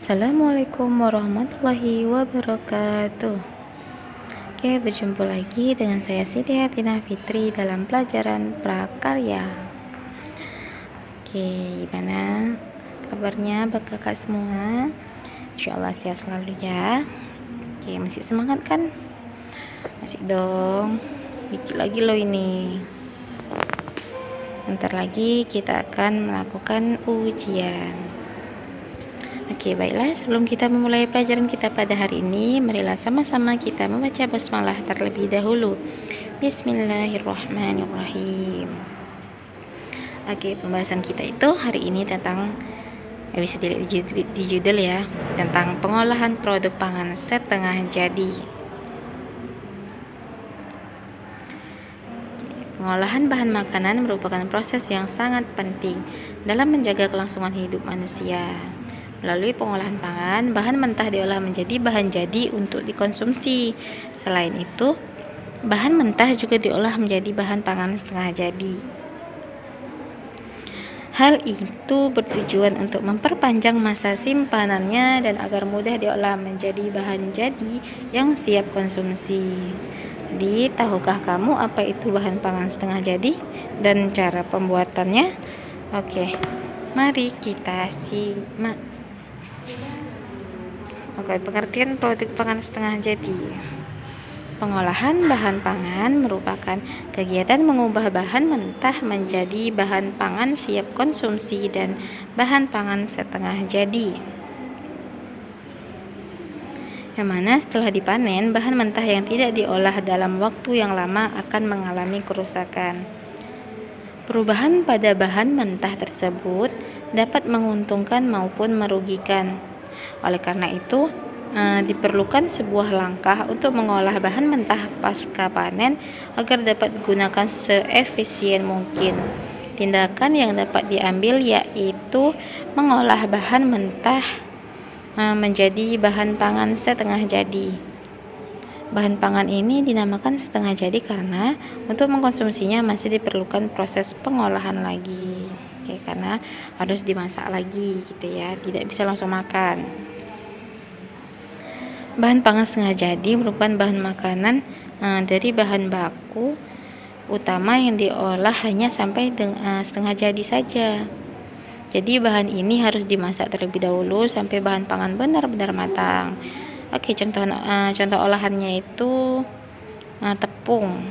Assalamualaikum warahmatullahi wabarakatuh. Oke berjumpa lagi dengan saya Siti Hatina Fitri dalam pelajaran prakarya. Oke gimana? Kabarnya buat kakak semua? Insya Allah sehat selalu ya. Oke masih semangat kan? Masih dong. Dikit lagi loh ini. Bentar lagi kita akan melakukan ujian Oke, baiklah. Sebelum kita memulai pelajaran kita pada hari ini, marilah sama-sama kita membaca basmalah terlebih dahulu. Bismillahirrahmanirrahim. Oke, pembahasan kita itu hari ini tentang eh, bisa dilihat di, di judul ya, tentang pengolahan produk pangan setengah jadi. Pengolahan bahan makanan merupakan proses yang sangat penting dalam menjaga kelangsungan hidup manusia. Melalui pengolahan pangan, bahan mentah diolah menjadi bahan jadi untuk dikonsumsi. Selain itu, bahan mentah juga diolah menjadi bahan pangan setengah jadi. Hal itu bertujuan untuk memperpanjang masa simpanannya dan agar mudah diolah menjadi bahan jadi yang siap konsumsi. Jadi, tahukah kamu apa itu bahan pangan setengah jadi dan cara pembuatannya? Oke, mari kita simak. Oke, pengertian produk pangan setengah jadi. Pengolahan bahan pangan merupakan kegiatan mengubah bahan mentah menjadi bahan pangan siap konsumsi dan bahan pangan setengah jadi. Yang mana setelah dipanen, bahan mentah yang tidak diolah dalam waktu yang lama akan mengalami kerusakan. Perubahan pada bahan mentah tersebut dapat menguntungkan maupun merugikan oleh karena itu, uh, diperlukan sebuah langkah untuk mengolah bahan mentah pasca panen agar dapat digunakan seefisien mungkin. Tindakan yang dapat diambil yaitu mengolah bahan mentah uh, menjadi bahan pangan setengah jadi. Bahan pangan ini dinamakan setengah jadi karena untuk mengkonsumsinya masih diperlukan proses pengolahan lagi Oke, karena harus dimasak lagi gitu ya, tidak bisa langsung makan. Bahan pangan setengah jadi merupakan bahan makanan uh, dari bahan baku utama yang diolah hanya sampai uh, setengah jadi saja. Jadi bahan ini harus dimasak terlebih dahulu sampai bahan pangan benar-benar matang. Oke, contoh uh, contoh olahannya itu uh, tepung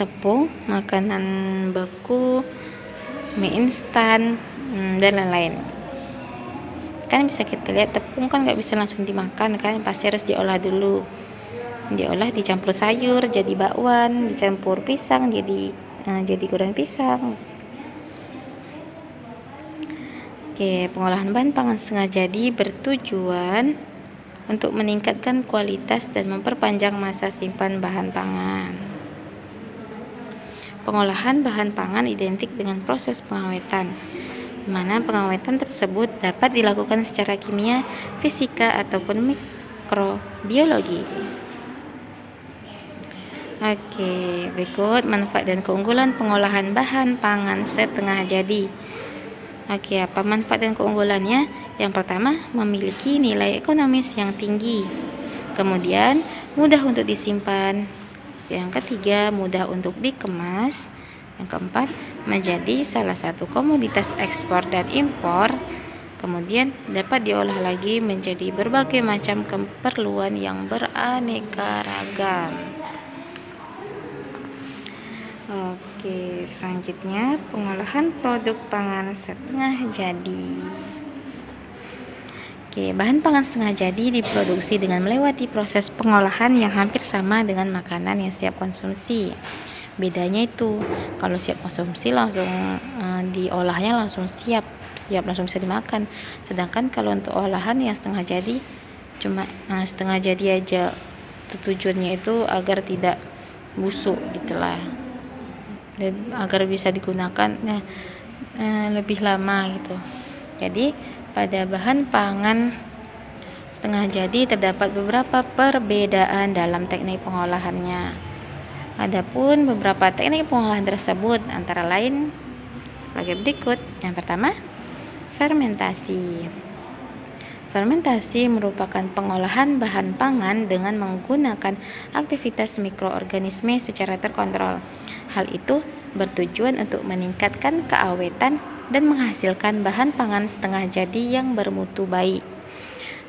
tepung, makanan beku, mie instan, hmm, dan lain-lain. Kan bisa kita lihat tepung kan nggak bisa langsung dimakan kan, pasti harus diolah dulu. Diolah dicampur sayur jadi bakwan, dicampur pisang jadi uh, jadi goreng pisang. Oke, pengolahan bahan pangan setengah jadi bertujuan untuk meningkatkan kualitas dan memperpanjang masa simpan bahan pangan. Pengolahan bahan pangan identik dengan proses pengawetan, di mana pengawetan tersebut dapat dilakukan secara kimia, fisika, ataupun mikrobiologi. Oke, berikut manfaat dan keunggulan pengolahan bahan pangan setengah jadi. Oke, apa manfaat dan keunggulannya? Yang pertama, memiliki nilai ekonomis yang tinggi. Kemudian, mudah untuk disimpan, yang ketiga, mudah untuk dikemas. Yang keempat, menjadi salah satu komoditas ekspor dan impor. Kemudian dapat diolah lagi menjadi berbagai macam keperluan yang beraneka ragam. Oke, selanjutnya pengolahan produk pangan setengah jadi. Oke, bahan pangan setengah jadi diproduksi dengan melewati proses pengolahan yang hampir sama dengan makanan yang siap konsumsi. Bedanya itu, kalau siap konsumsi langsung uh, diolahnya langsung siap, siap langsung bisa dimakan. Sedangkan kalau untuk olahan yang setengah jadi cuma uh, setengah jadi aja tujuannya itu agar tidak busuk gitulah. Dan agar bisa digunakan uh, uh, lebih lama gitu. Jadi pada bahan pangan setengah jadi terdapat beberapa perbedaan dalam teknik pengolahannya. Adapun beberapa teknik pengolahan tersebut antara lain sebagai berikut. Yang pertama, fermentasi. Fermentasi merupakan pengolahan bahan pangan dengan menggunakan aktivitas mikroorganisme secara terkontrol. Hal itu bertujuan untuk meningkatkan keawetan dan menghasilkan bahan pangan setengah jadi yang bermutu baik.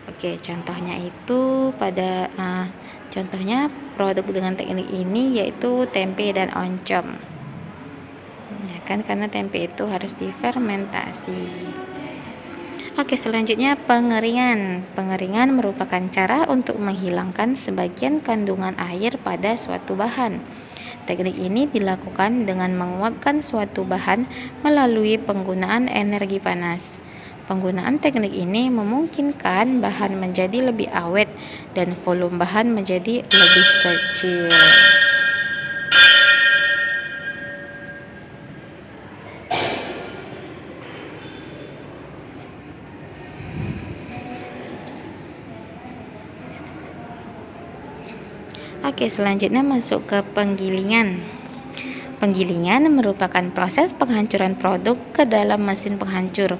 Oke, contohnya itu pada uh, contohnya produk dengan teknik ini yaitu tempe dan oncom. Ya kan karena tempe itu harus difermentasi. Oke, selanjutnya pengeringan. Pengeringan merupakan cara untuk menghilangkan sebagian kandungan air pada suatu bahan. Teknik ini dilakukan dengan menguapkan suatu bahan melalui penggunaan energi panas. Penggunaan teknik ini memungkinkan bahan menjadi lebih awet dan volume bahan menjadi lebih kecil. Oke, selanjutnya masuk ke penggilingan. Penggilingan merupakan proses penghancuran produk ke dalam mesin penghancur.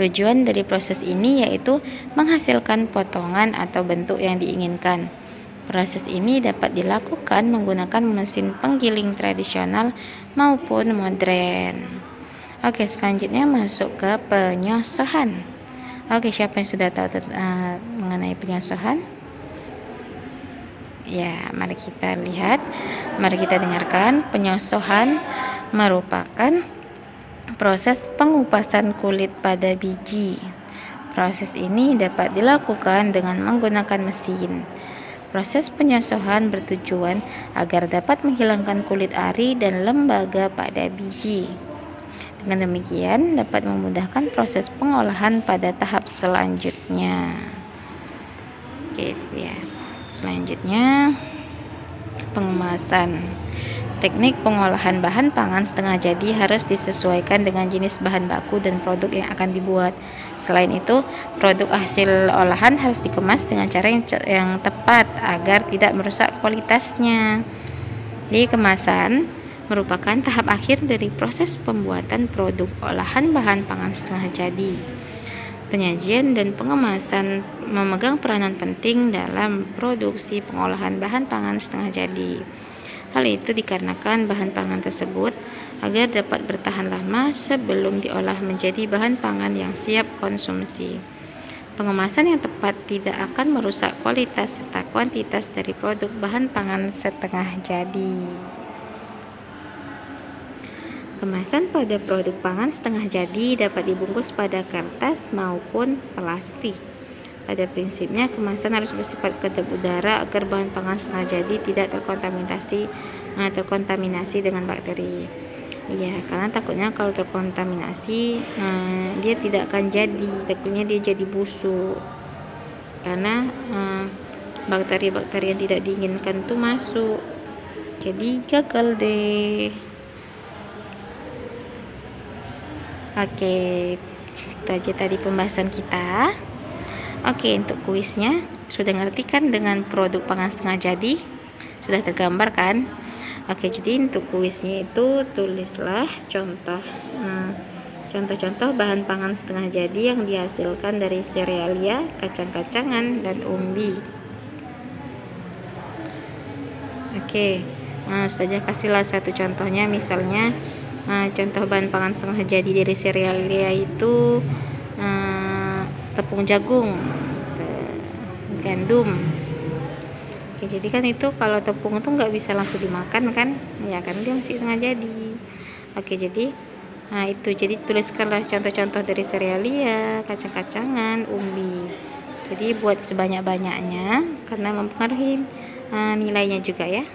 Tujuan dari proses ini yaitu menghasilkan potongan atau bentuk yang diinginkan. Proses ini dapat dilakukan menggunakan mesin penggiling tradisional maupun modern. Oke, selanjutnya masuk ke penyosohan. Oke, siapa yang sudah tahu uh, mengenai penyosohan? Ya, mari kita lihat, mari kita dengarkan. Penyosohan merupakan proses pengupasan kulit pada biji. Proses ini dapat dilakukan dengan menggunakan mesin. Proses penyosohan bertujuan agar dapat menghilangkan kulit ari dan lembaga pada biji. Dengan demikian dapat memudahkan proses pengolahan pada tahap selanjutnya. Oke, ya. Selanjutnya pengemasan. Teknik pengolahan bahan pangan setengah jadi harus disesuaikan dengan jenis bahan baku dan produk yang akan dibuat. Selain itu, produk hasil olahan harus dikemas dengan cara yang, yang tepat agar tidak merusak kualitasnya. Di kemasan merupakan tahap akhir dari proses pembuatan produk olahan bahan pangan setengah jadi penyajian dan pengemasan memegang peranan penting dalam produksi pengolahan bahan pangan setengah jadi. Hal itu dikarenakan bahan pangan tersebut agar dapat bertahan lama sebelum diolah menjadi bahan pangan yang siap konsumsi. Pengemasan yang tepat tidak akan merusak kualitas serta kuantitas dari produk bahan pangan setengah jadi. Kemasan pada produk pangan setengah jadi dapat dibungkus pada kertas maupun plastik. Pada prinsipnya, kemasan harus bersifat kedap udara agar bahan pangan setengah jadi tidak terkontaminasi eh, terkontaminasi dengan bakteri. Iya, karena takutnya kalau terkontaminasi eh, dia tidak akan jadi, takutnya dia jadi busuk. Karena eh, bakteri-bakteri yang tidak diinginkan itu masuk. Jadi gagal deh. Oke, itu aja tadi pembahasan kita. Oke, untuk kuisnya sudah ngerti kan dengan produk pangan setengah jadi? Sudah tergambar kan? Oke, jadi untuk kuisnya itu tulislah contoh hmm, contoh-contoh bahan pangan setengah jadi yang dihasilkan dari serealia, kacang-kacangan, dan umbi. Oke, nah, saja kasihlah satu contohnya, misalnya Nah, contoh bahan pangan setengah jadi dari serealia itu uh, tepung jagung, gandum. Oke, jadi kan itu kalau tepung itu nggak bisa langsung dimakan kan? Ya kan dia masih setengah jadi. Oke, jadi nah itu jadi tuliskanlah contoh-contoh dari serealia, kacang-kacangan, umbi. Jadi buat sebanyak-banyaknya karena mempengaruhi uh, nilainya juga ya.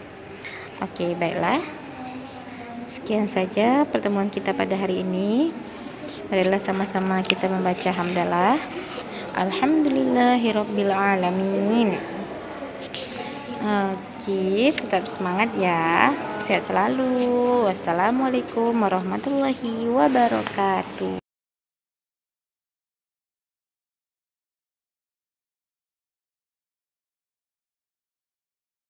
Oke, baiklah. Sekian saja pertemuan kita pada hari ini. Marilah sama-sama kita membaca hamdalah. Alhamdulillahirabbil alamin. Oke, tetap semangat ya. Sehat selalu. Wassalamualaikum warahmatullahi wabarakatuh.